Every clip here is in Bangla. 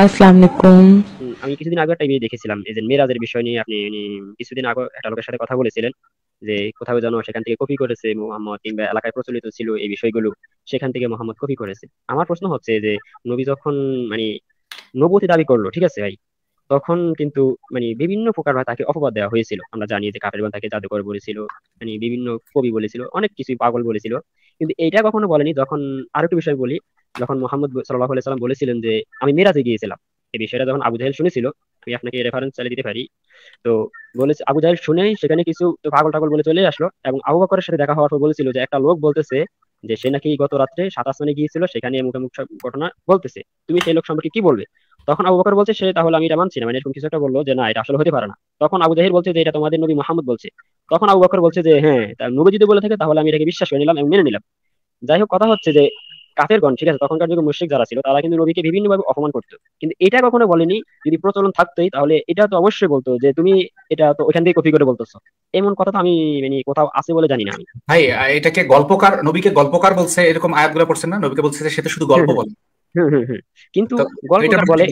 আসসালামু আলাইকুম। আমি কিছুদিন আগে একটা ইয়ে দেখেছিলাম। এই যে বিষয় নিয়ে আপনি কিছুদিন আগে একটা লোকের সাথে কথা বলেছিলেন যে কোথাও সেখান থেকে কপি করেছে মোহাম্মদ কিংবা এলাকায় প্রচলিত ছিল এই বিষয়গুলো, সেখান থেকে মোহাম্মদ কপি করেছে। আমার প্রশ্ন হচ্ছে যে নবী যখন মানে নবতি দাবি করল, ঠিক আছে ভাই? তখন কিন্তু মানে বিভিন্ন প্রকার তাকে অপবাদ দেওয়া হয়েছিল। আমরা জানি যে কাফের তাকে জাদুকর বলেছিল মানে বিভিন্ন কবি বলেছিল, অনেক কিছুই পাগল বলেছিল। কিন্তু এইটা কখনো বলেনি। যখন আরও একটু বিষয় বলি যখন মোহাম্মদ সাল্লাহ সাল্লাম বলেছিলেন যে, আমি মেরাজে গিয়েছিলাম। এই বিষয়টা যখন আবু জাহেল শুনেছিল, আমি আপনাকে রেফারেন্স চালিয়ে দিতে পারি। তো বলেছে, আবু জাহেল শুনেই সেখানে কিছু পাগল টাগল বলে চলে আসলো এবং আবু বকরের সাথে দেখা হওয়ার পর বলেছিল যে, একটা লোক বলতেছে যে, সে নাকি গত রাত্রে সাত আসমানে গিয়েছিল, সেখানে মুখোমুখ ঘটনা বলতেছে। তুমি সেই লোক সম্পর্কে কি বলবে? তখন আবু বকর বলছে, সে তাহলে আমি এটা মানছি না। মানে এরকম কিছু একটা বলল যে, না, এটা আসলে হতে পারে না। তখন আবু জাহির বলছে যে, এটা তোমাদের নবী মোহাম্মদ বলছে। তখন আবু বকর বলছে যে হ্যাঁ নবী যদি বলে থাকে তাহলে আমি এটাকে বিশ্বাস করে নিলাম এবং মেনে নিলাম। যাই হোক, কথা হচ্ছে যে কাফেরগণ ঠিক আছে? তখনকার যুগে মুশ্রিক যারা ছিল তারা কিন্তু নবীকে বিভিন্নভাবে অপমান করতো। কিন্তু এটা কখনো বলেনি যদি প্রচলন থাকতোই তাহলে এটা তো অবশ্যই বলতো যে তুমি এটা তো ওখান থেকে কপি করে বলতেছো। এমন কথা তো আমি মানে কোথাও আছে বলে জানি না আমি। ভাই এটাকে গল্পকার নবীকে গল্পকার বলছে এরকম আয়াতগুলো পড়ছেন না? নবীকে বলছে যে সে তো শুধু গল্প বলে। কিন্তু গল্পকার বলে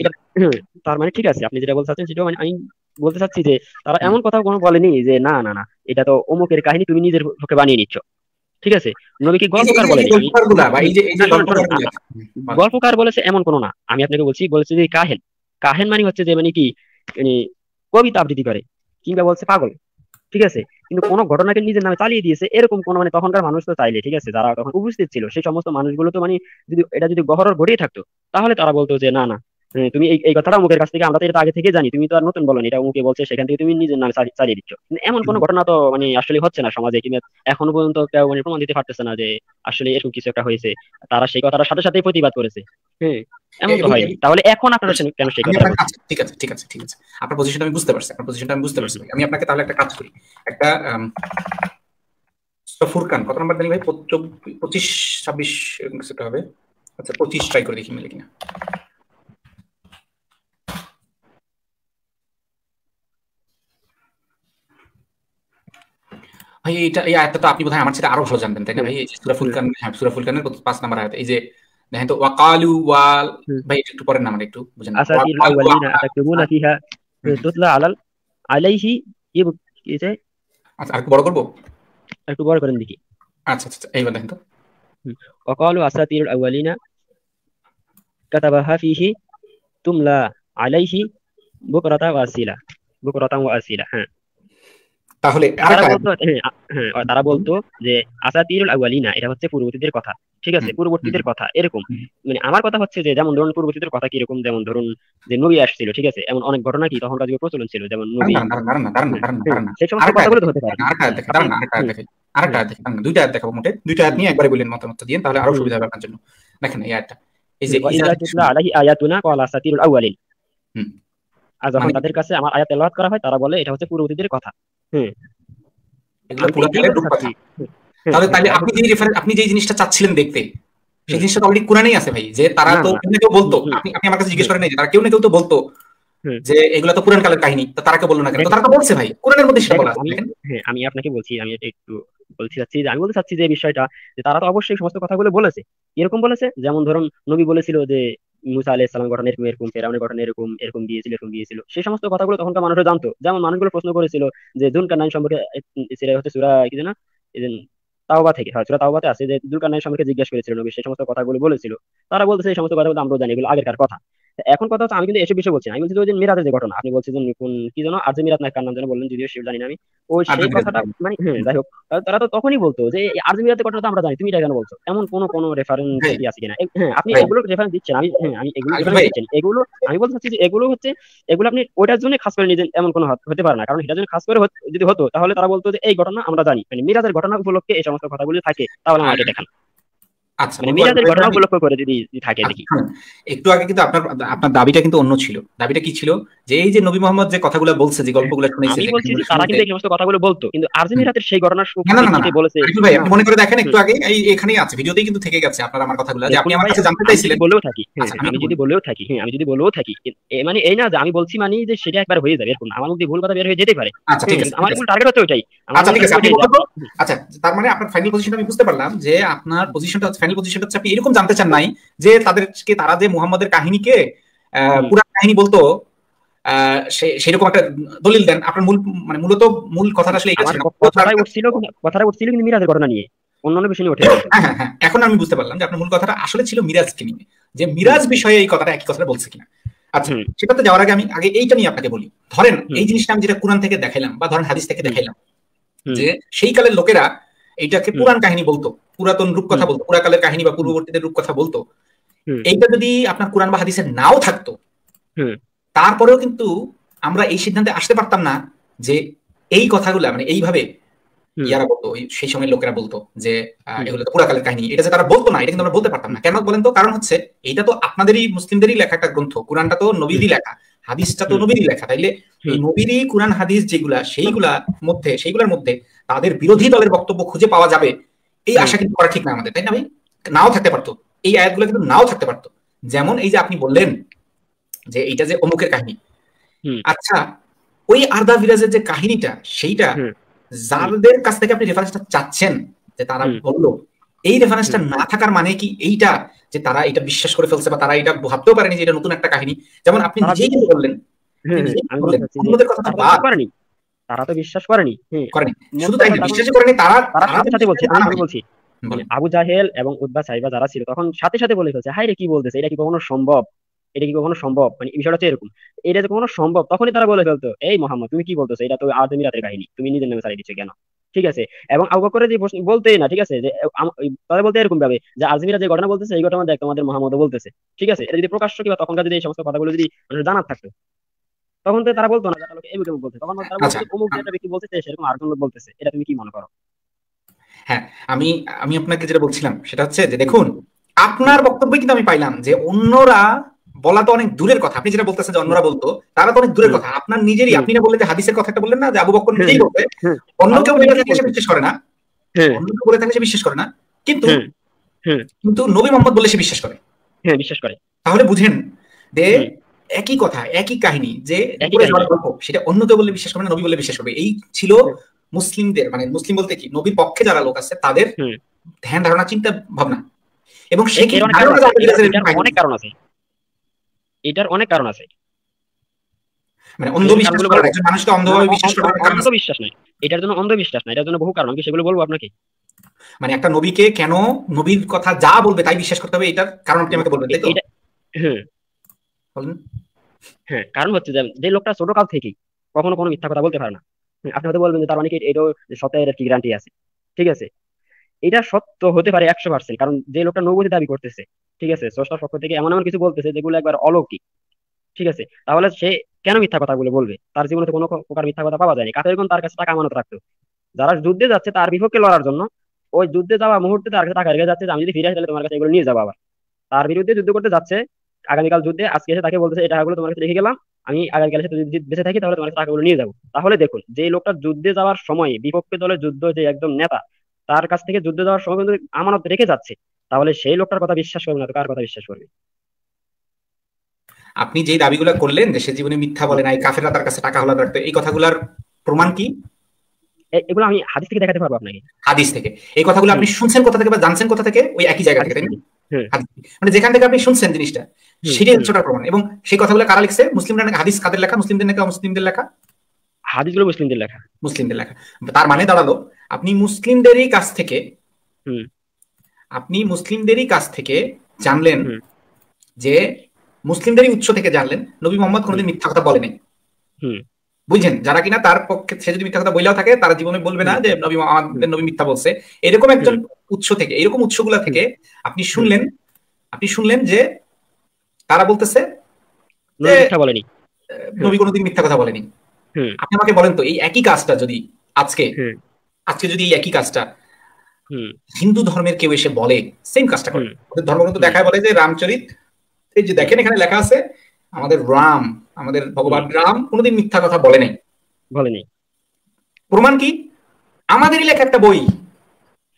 তার মানে ঠিক আছে আপনি যেটা বলতে চাচ্ছেন সেটাও মানে আমি বলতে চাচ্ছি যে তারা এমন কথা কোনো বলেনি যে না না না এটা তো অমুকের কাহিনী তুমি নিজের পক্ষে বানিয়ে নিচ্ছ। ঠিক আছে? নবীকে গল্পকার বলে গল্পকার বলেছে এমন কোনো না। আমি আপনাকে বলছি বলেছে যে কাহেন। কাহেন মানে হচ্ছে যে মানে কি মানে কবিতা আবৃত্তি করে কিংবা বলছে পাগল। ঠিক আছে? কিন্তু কোনো ঘটনাকে নিজের নামে চালিয়ে দিয়েছে এরকম কোনো মানে তখনকার মানুষ তো চাইলে ঠিক আছে? যারা তখন উপস্থিত ছিল সেই সমস্ত মানুষগুলো তো মানে যদি এটা যদি গহরর ঘটেই থাকতো তাহলে তারা বলতো যে না না তুমি এই কথাটা মুখের কাছ থেকে আমরা তো এটা আগে থেকে জানি তুমি তো আর নতুন বলো এটা মুখে বলছে সেখান থেকে তুমি নিজের নামে চালিয়ে দিচ্ছ। এমন কোনো ঘটনা তো মানে আসলে হচ্ছে না সমাজে কিংবা এখনও পর্যন্ত কেউ মানে প্রমাণ দিতে পারতেছে না যে আসলে এরকম কিছু একটা হয়েছে। তারা সেই কথাটার সাথে সাথে প্রতিবাদ করেছে। হ্যাঁ এমন তো হয়নি তাহলে এখন আপনারা কেন সেই কথা ঠিক আছে ঠিক আছে ঠিক আছে। আপনার পজিশনটা আমি বুঝতে পারছি আপনার পজিশনটা আমি বুঝতে পারছি আমি আপনাকে তাহলে একটা কাজ করি। একটা ফুরকান কত নাম্বার জানি ভাই? পঁচিশ ছাব্বিশ কিছুটা হবে। আচ্ছা পঁচিশ ট্রাই করে দেখি মিলে কিনা। ভাই এটা এই আয়াতটা তো আপনি বোধহয় আমার সাথে আরও ভালো জানবেন তাই না? ভাই সুরা ফুলকান হ্যাঁ সুরা ফুলকানের পাঁচ নাম্বার আয়াত এই যে দেখেন তো ওয়াকালু ওয়াল ভাই একটু পরের নাম একটু বুঝেন। আসাতিল আউয়ালিনা তাকতুবুনা ফিহা তুতলা আলাল আলাইহি কি কিছে আচ্ছা আর বড় করব? একটু বড় করেন দেখি। আচ্ছা আচ্ছা এইবার দেখেন তো। ওয়াকালু আসাতিল আউয়ালিনা কাতাবাহা ফিহি তুমলা আলাইহি বুকরাতা ওয়াসিলা বুকরাতা ওয়াসিলা হ্যাঁ। তাহলে তারা বলতো যে আসাতিরুল আউয়ালিনা এটা হচ্ছে পূর্ববর্তীদের কথা ঠিক আছে? পূর্ববর্তীদের কথা এরকম। মানে আমার কথা হচ্ছে যে যেমন ধরুন পূর্ববর্তীদের কথা কীরকম যেমন ধরুন যে নবী আসছিল ঠিক আছে? এমন অনেক ঘটনা কি তখনকার যুগে প্রচলন ছিল যেমন নবী সেই সমস্ত কথাগুলো হতে পারে আরেকটা দেখেন দুইটা আয়াত দেখাবো মোটে। দুইটা আয়াত নিয়ে একবারে বললেন মতামত দিয়ে তাহলে আরও সুবিধা হবে আপনার জন্য। দেখেন এই আয়াতটা। এই যে আলাইহি আয়াতুনা ক্বালা আসাতিরুল আউয়ালিন। আর যখন তাদের কাছে আমার আয়াত তেলাওয়াত করা হয় তারা বলে এটা হচ্ছে পূর্ববর্তীদের কথা। তাহলে তাহলে আপনি যে আপনি যে জিনিসটা চাচ্ছিলেন দেখতে সেই জিনিসটা অলরেডি কোরআনেই আছে ভাই যে তারা তো কেউ বলতো। আপনি আপনি আমার কাছে জিজ্ঞেস করেন তারা কেউ না কেউ তো বলতো যে এগুলো তো পুরান কালের কাহিনী তো তারা কেউ বলল না কেন? তারা তো বলছে ভাই কোরআনের মধ্যে সেটা বলা হ্যাঁ আমি আপনাকে বলছি আমি একটু বলতে চাচ্ছি যে আমি বলতে চাচ্ছি যে বিষয়টা যে তারা তো অবশ্যই সমস্ত কথাগুলো বলেছে। এরকম বলেছে? যেমন ধরুন নবী বলেছিল যে মুসা আলাহ ইসলাম গঠন এরকম এরকম, ফেরাউনের গঠন এরকম এরকম দিয়েছিল এরকম দিয়েছিল। সেই সমস্ত কথাগুলো তখনকার মানুষরা জানতো। যেমন মানুষগুলো প্রশ্ন করেছিল যে দুলকার নাইন সম্পর্কে সেটা হচ্ছে সুরা কি জানা তাওবা থেকে, হয়, সুরা তাওবাতে আছে যে দুলকার নাইন সম্পর্কে জিজ্ঞাসা করেছিল নবী, সেই সমস্ত কথাগুলো বলেছিল। তারা বলতেছে এই সমস্ত কথাগুলো আমরা জানি, এগুলো আগেরকার কথা। এখন কথা হচ্ছে আমি কিন্তু এসব বিষয় বলছি আমি বলছি যে মিরাজের যে ঘটনা আপনি বলছেন কোন কি যেন আর যে মিরাজ নায়ক নাম যেন বললেন যদিও সেটা জানি না আমি। ওই সেই কথাটা মানে হ্যাঁ যাই হোক তারা তো তখনই বলতো যে আর যে মিরাজের ঘটনা তো আমরা জানি তুমি এটা কেন বলছো? এমন কোন কোন রেফারেন্স কি আছে কিনা? হ্যাঁ আপনি এগুলো রেফারেন্স দিচ্ছেন আমি হ্যাঁ আমি এগুলো রেফারেন্স দিচ্ছেন। এগুলো আমি বলতে চাচ্ছি যে এগুলো হচ্ছে এগুলো আপনি ওইটার জন্য খাস করে নিজেন এমন কোনো হতে পারে না। কারণ এটার জন্য খাস করে যদি হতো তাহলে তারা বলতো যে এই ঘটনা আমরা জানি। মানে মিরাজের ঘটনা উপলক্ষে এই সমস্ত কথাগুলো থাকে তাহলে আমাকে দেখান। আচ্ছা মানে মিরাজের ঘটনা উপলক্ষ করে যদি থাকে দেখি। একটু আগে কিন্তু আপনার আপনার দাবিটা কিন্তু অন্য ছিল। দাবিটা কি ছিল? যে এই যে নবী মোহাম্মদ যে কথাগুলো বলছে যে গল্পগুলো শুনেছে আমি বলছি তারা কিন্তু এই সমস্ত কথাগুলো বলতো কিন্তু আরজিমি রাতের সেই ঘটনার বলেছে? ভাই আপনি মনে করে দেখেন একটু আগে এই এখানেই আছে ভিডিওতেই কিন্তু থেকে গেছে আপনার আমার কথাগুলো যে আপনি আমার কাছে জানতে চাইছিলেন। বলেও থাকি আমি যদি বলেও থাকি হ্যাঁ আমি যদি বলেও থাকি মানে এই না যে আমি বলছি মানে যে সেটা একবার হয়ে যাবে এরকম আমার মধ্যে ভুল কথা বের হয়ে যেতে পারে। আচ্ছা ঠিক আছে আমার ভুল টার্গেট হচ্ছে ওইটাই। আচ্ছা ঠিক আছে আচ্ছা তার মানে আপনার ফাইনাল পজিশনটা আমি বুঝতে পারলাম যে আপনার পজিশনটা ফাইনাল পজিশনটা হচ্ছে আপনি এরকম জানতে চান নাই যে তাদেরকে তারা যে মুহাম্মাদের কাহিনীকে পুরা কাহিনী বলতো সেরকম একটা দলিল দেন। আপনার মূল মানে মূলত মূল কথাটা আসলে কথাটাই উঠছিল কথাটা উঠছিল কিন্তু মিরাজের ঘটনা নিয়ে। অন্যান্য বিষয় নিয়ে ওঠে হ্যাঁ, হ্যাঁ হ্যাঁ। এখন আমি বুঝতে পারলাম যে আপনার মূল কথাটা আসলে ছিল মিরাজকে নিয়ে। যে মিরাজ বিষয়ে এই কথাটা একই কথাটা বলছে কিনা। আচ্ছা সেটাতে যাওয়ার আগে আমি আগে এইটা নিয়ে আপনাকে বলি। ধরেন এই জিনিসটা আমি যেটা কোরআন থেকে দেখাইলাম বা ধরেন হাদিস থেকে দেখাইলাম যে সেই কালের লোকেরা এইটাকে পুরান কাহিনী বলতো পুরাতন রূপকথা বলতো পুরাকালের কাহিনী বা পূর্ববর্তীদের রূপকথা বলতো। এইটা যদি আপনার কোরআন বা হাদিসের নাও থাকতো তারপরেও কিন্তু আমরা এই সিদ্ধান্তে আসতে পারতাম না যে এই কথাগুলো মানে এইভাবে ইয়ারা বলতো সেই সময় লোকেরা বলতো যে এগুলো তো পুরাকালের কাহিনী। এটা যে তারা বলতো না এটা কিন্তু আমরা বলতে পারতাম না। কেন বলেন তো? কারণ হচ্ছে এইটা তো আপনাদেরই মুসলিমদেরই লেখা একটা গ্রন্থ। কোরআনটা তো নবীরই লেখা। হাদিসটা তো নবীরই লেখা। তাইলে নবীরই কোরআন হাদিস যেগুলা সেইগুলা মধ্যে সেইগুলোর মধ্যে তাদের বিরোধী দলের বক্তব্য খুঁজে পাওয়া যাবে এই আশা কিন্তু করা ঠিক না আমাদের তাই না ভাই? নাও থাকতে পারতো এই আয়াতগুলো কিন্তু নাও থাকতে পারতো। যেমন এই যে আপনি বললেন যে এইটা যে অমুকের কাহিনী। আচ্ছা ওই আর্দা বিরাজের যে কাহিনীটা সেইটা যাদের কাছ থেকে আপনি রেফারেন্সটা চাচ্ছেন যে তারা বলল এই রেফারেন্সটা না থাকার মানে কি এইটা যে তারা এটা বিশ্বাস করে ফেলছে বা তারা এটা ভাবতেও পারেনি যে এটা নতুন একটা কাহিনী? যেমন আপনি নিজেই কিন্তু বললেন অন্যদের কথা করেনি তারা তো বিশ্বাস করেনি। করেনি। শুধু তাই বিশ্বাস করেনি তারা তারা সাথে সাথে বলছে আমি বলছি আবু জাহেল এবং উদ্বা সাহিবা যারা ছিল তখন সাথে সাথে বলে ফেলছে হাই রে কি বলতেছে? এটা কি কখনো সম্ভব? এটা কি কখনো সম্ভব? মানে বিষয়টা হচ্ছে এরকম। এটা কখনো সম্ভব? তখনই তারা বলে ফেলতো এই মোহাম্মদ তুমি কি বলতেছো? এটা তো আদমি রাতের কাহিনী। তুমি নিজের নামে চালিয়ে দিচ্ছ কেন? ঠিক আছে? এবং আবু বকরের যে বলতেই না ঠিক আছে? যে তারা বলতে এরকম ভাবে যে আজমিরা যে ঘটনা বলতেছে এই ঘটনা দেখ তোমাদের মোহাম্মদ বলতেছে। ঠিক আছে? এটা যদি প্রকাশ্য কিংবা তখনকার যদি এই সমস্ত কথাগুলো যদি জানার থাকতো তখন তো তারা বলতো না। বলতে? তখন তারা বলতো আচ্ছা, অমুক যেটা ব্যক্তি বলতেছে সেরকম আর বলতেছে। এটা তুমি কি মনে করো? হ্যাঁ আমি আমি আপনাকে যেটা বলছিলাম সেটা হচ্ছে যে দেখুন আপনার বক্তব্য কিন্তু আমি পাইলাম যে অন্যরা বলা তো অনেক দূরের কথা। আপনি যেটা বলতেছেন যে অন্যরা বলতো তারা তো অনেক দূরের কথা। আপনার নিজেরই আপনি না বললেন যে হাদিসের কথা একটা বললেন না যে আবু বকর নিজেই বলবে। অন্য কেউ বলে থাকলে সে বিশ্বাস করে না। অন্য কেউ বলে থাকলে সে বিশ্বাস করে না। কিন্তু কিন্তু নবী মোহাম্মদ বলে সে বিশ্বাস করে। হ্যাঁ বিশ্বাস করে। তাহলে বুঝেন যে একই কথা একই কাহিনী যে সেটা অন্য কেউ বলে বিশ্বাস করবে না নবী বলে বিশ্বাস করবে। এই ছিল মুসলিমদের মানে মুসলিম বলতে কি নবীর পক্ষে যারা লোক আছে তাদের ধ্যান ধারণা চিন্তা ভাবনা। এবং অনেক কারণ আছে এটার অনেক কারণ আছে। মানে অন্ধবিশ্বাস মানুষকে অন্ধভাবে বিশ্বাস অন্ধবিশ্বাস নাই এটার জন্য অন্ধবিশ্বাস নাই এটার জন্য বহু কারণ কি সেগুলো বলব আপনাকে। মানে একটা নবীকে কেন নবীর কথা যা বলবে তাই বিশ্বাস করতে হবে এটার কারণ আপনি আমাকে বলবেন তাই তো? হ্যাঁ হ্যাঁ কারণ হচ্ছে যে লোকটা ছোট কাল থেকেই কখনো কোনো মিথ্যা কথা বলতে পারে না। আপনি হয়তো বলবেন যে, তার মানে কি এটাও সত্যের একটি গ্যারান্টি আছে? ঠিক আছে। এটা সত্য হতে পারে একশো পার্সেন্ট কারণ যে লোকটা নবতী দাবি করতেছে, ঠিক আছে, স্রষ্টার পক্ষ থেকে এমন এমন কিছু বলতেছে যেগুলো একবার অলৌকিক, ঠিক আছে। তাহলে সে কেন মিথ্যা কথাগুলো বলবে? তার জীবনে তো কোনো প্রকার মিথ্যা কথা পাওয়া যায়নি। কাতের তার কাছে টাকা আমানত রাখতো। যারা যুদ্ধে যাচ্ছে তার বিপক্ষে লড়ার জন্য, ওই যুদ্ধে যাওয়া মুহূর্তে তার কাছে টাকা রেখে যাচ্ছে আমি যদি ফিরে আসলে তোমার কাছে এগুলো নিয়ে যাব আবার। তার বিরুদ্ধে যুদ্ধ করতে যাচ্ছে আগামীকাল যুদ্ধে আজকে এসে তাকে বলতেছে এই টাকাগুলো তোমার কাছে রেখে গেলাম। আমি আগামীকাল এসে যদি বেঁচে থাকি তাহলে তোমার টাকাগুলো নিয়ে যাব। তাহলে দেখুন যে লোকটা যুদ্ধে যাওয়ার সময় বিপক্ষে দলের যুদ্ধ যে একদম নেতা তার কাছ থেকে যুদ্ধে যাওয়ার সময় কিন্তু আমানত রেখে যাচ্ছে। তাহলে সেই লোকটার কথা বিশ্বাস করবে না তো কার কথা বিশ্বাস করবে? আপনি যে দাবিগুলো করলেন যে সে জীবনে মিথ্যা বলে নাই কাফেররা তার কাছে টাকা হলা রাখতো এই কথাগুলোর প্রমাণ কি? এগুলো আমি হাদিস থেকে দেখাতে পারব আপনাকে। হাদিস থেকে। এই কথাগুলো আপনি শুনছেন কোথা থেকে বা জানছেন কোথা থেকে? ওই একই জায়গা থেকে তাই না? মানে যেখান থেকে আপনি শুনছেন জিনিসটা সেটাই ছোটার প্রমাণ। এবং সেই কথাগুলো কারা লিখছে? মুসলিমরা নাকি হাদিস কাদের লেখা? মুসলিমদের নাকি মুসলিমদের লেখা? হাদিসগুলো মুসলিমদের লেখা। মুসলিমদের লেখা। তার মানে দাঁড়াল আপনি মুসলিমদেরই কাছ থেকে আপনি মুসলিমদেরই কাছ থেকে জানলেন যে মুসলিমদেরই উৎস থেকে জানলেন নবী মোহাম্মদ কোনোদিন মিথ্যা কথা বলেনি বুঝছেন? যারা কিনা তার পক্ষে সে যদি মিথ্যা কথা বইলেও থাকে তারা জীবনে বলবে না যে নবী আমাদের নবী মিথ্যা বলছে। এরকম একজন উৎস থেকে এরকম উৎসগুলা থেকে আপনি শুনলেন আপনি শুনলেন যে তারা বলতেছে বলেনি। নবী কোনোদিন মিথ্যা কথা বলেনি। আপনি আমাকে বলেন তো এই একই কাজটা যদি আজকে আজকে যদি এই একই কাজটা হিন্দু ধর্মের কেউ এসে বলে সেম কাজটা করে। ধর্মগ্রন্থ দেখায় বলে যে রামচরিত এই যে দেখেন এখানে লেখা আছে আমাদের রাম আমাদের ভগবান রাম কোনোদিন মিথ্যা কথা বলে নাই। বলেনি প্রমাণ কি? আমাদেরই লেখা একটা বই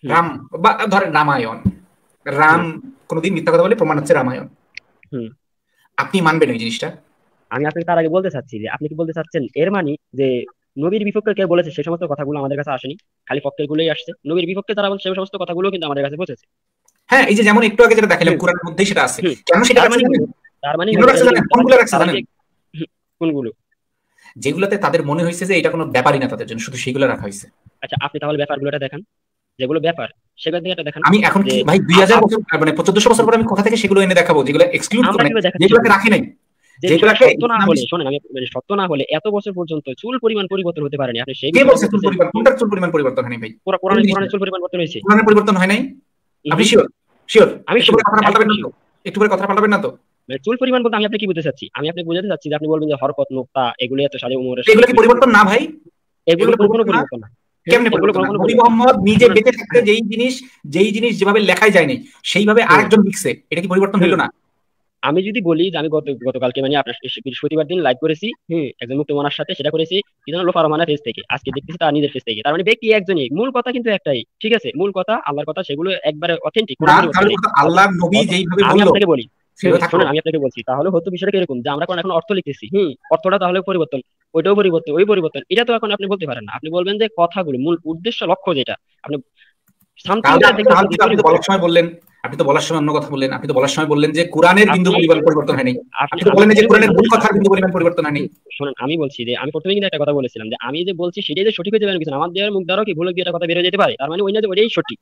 রাম বা ধরেন রামায়ণ। রাম কোনোদিন মিথ্যা কথা বলে প্রমাণ হচ্ছে রামায়ণ। আপনি মানবেন ওই জিনিসটা। আমি আপনাকে তার আগে বলতে চাচ্ছি যে আপনি কি বলতে চাচ্ছেন এর মানে যে নবীর বিপক্ষে কে বলেছে সেই সমস্ত কথাগুলো আমাদের কাছে আসেনি। খালি পক্ষের গুলোই আসছে। নবীর বিপক্ষে তারা বলছে সেই সমস্ত কথাগুলো কিন্তু আমাদের কাছে পৌঁছেছে। হ্যাঁ এই যে যেমন একটু আগে যেটা দেখালাম কোরআনের মধ্যেই সেটা আছে। কেন সেটা মানে তার মানে কোনগুলো রাখছে জানেন? কোনগুলো? যেগুলোতে তাদের মনে হয়েছে যে এটা কোনো ব্যাপারই না তাদের জন্য শুধু সেগুলো রাখা হয়েছে। আচ্ছা আপনি তাহলে ব্যাপারগুলোটা দেখান। যেগুলো ব্যাপার সেগুলো থেকে একটা দেখান। আমি এখন কি ভাই দুই হাজার বছর মানে চোদ্দশো বছর পর আমি কোথা থেকে সেগুলো এনে দেখাবো? যেগুলো এক্সক্লুড করে যেগুলোকে রাখি নাই। সত্য না হলে শোনেন আমি মানে সত্য না হলে এত বছর পর্যন্ত চুল পরিমাণ পরিবর্তন হতে পারেনি। আপনি সেই বলছে চুল পরিমাণ কোনটার চুল পরিমাণ পরিবর্তন হয়নি ভাই? চুল পরিবর্তন হয়েছে। পরিবর্তন হয় নাই? আপনি শিওর শিওর আমি কথা পাল্টাবেন না তো? একটু পরে কথা পাল্টাবেন না তো? মানে চুল পরিমাণ বলতে আমি আপনি কি বুঝতে চাচ্ছি? আমি আপনি বুঝাতে চাচ্ছি যে আপনি বলবেন যে হরকত নোক্তা এগুলো এত সাড়ে উমরের এগুলো কি পরিবর্তন না ভাই? এগুলো কোনো পরিবর্তন না? কেমনে মোহাম্মদ নিজে বেঁচে থাকতে যেই জিনিস যেই জিনিস যেভাবে লেখাই যায়নি সেইভাবে আরেকজন লিখছে। এটা কি পরিবর্তন হলো না? আমি যদি বলি যে আমি গত গতকালকে মানে আপনার বৃহস্পতিবার দিন লাইভ করেছি একজন সাথে সেটা করেছি কি জানো লোফা রহমানের ফেস থেকে। আজকে দেখতেছি তার নিজের ফেস থেকে। তার মানে ব্যক্তি একজনই। মূল কথা কিন্তু একটাই। ঠিক আছে? মূল কথা আল্লাহর কথা সেগুলো একবারে অথেন্টিক আল্লাহ নবী যেইভাবে আমি আপনাকে বলি। শোনেন আমি আপনাকে বলছি তাহলে হয়তো বিষয়টা এরকম যে আমরা এখন অর্থ লিখতেছি হুম অর্থটা তাহলে পরিবর্তন ওইটাও পরিবর্তন ওই পরিবর্তন এটা তো এখন আপনি বলতে পারেন না। আপনি বলবেন যে কথাগুলো মূল উদ্দেশ্য লক্ষ্য যেটা আপনি বলার সময় বললেন আপনি তো বলার সময় অন্য কথা বললেন আপনি তো বলার সময় বললেন যে কোরআনের বিন্দু পরিমাণ পরিবর্তন হয়নি। আপনি তো বলেন যে কোরআনের মূল কথার বিন্দু পরিমাণ পরিবর্তন হয়নি। শুনুন আমি বলছি যে আমি প্রথমে কিন্তু একটা কথা বলেছিলাম যে আমি যে বলছি সেটাই যে সঠিক হয়ে যাবে কিছু আমার দেওয়ার মুখ দ্বারাও কি ভুল দিয়ে একটা কথা বেরিয়ে যেতে পারে? তার মানে ওই না যে ওইটাই সঠিক।